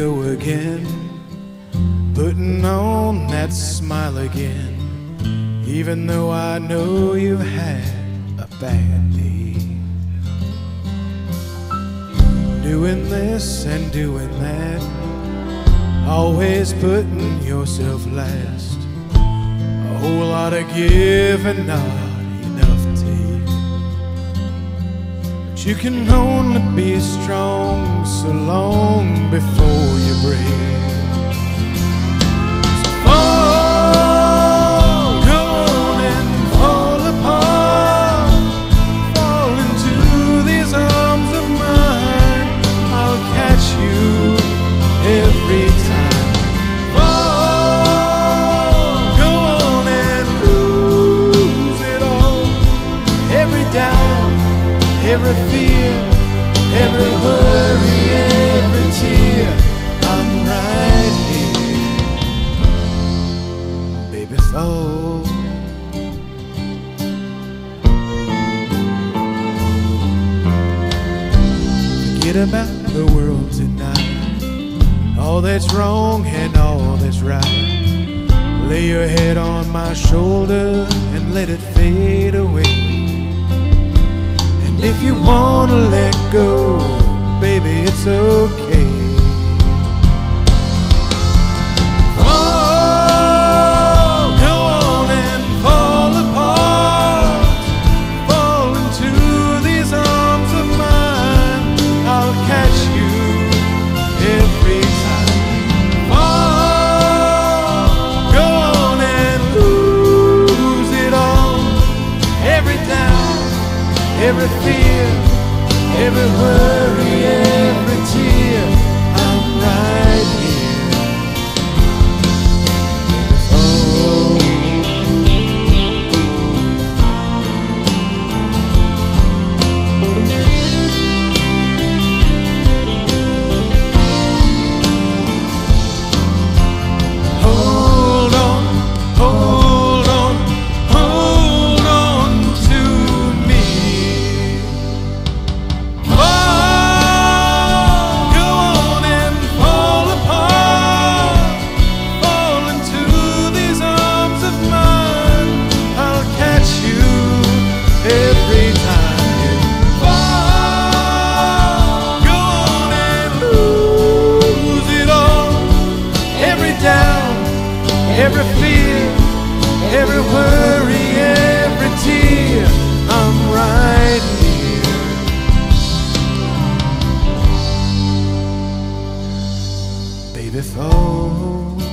Go again, putting on that smile again. Even though I know you've had a bad day. Doing this and doing that, always putting yourself last. A whole lot of give and not enough take. But you can only be strong so long before Doubt, every fear, every worry, every tear. I'm right here, baby. Fall. Forget about the world tonight. All that's wrong and all that's right. Lay your head on my shoulder and let it fade away. If you wanna let go, baby, it's okay. Every fear, every worry, every tear. Every fear, every worry, every tear. I'm right here. Baby, fall.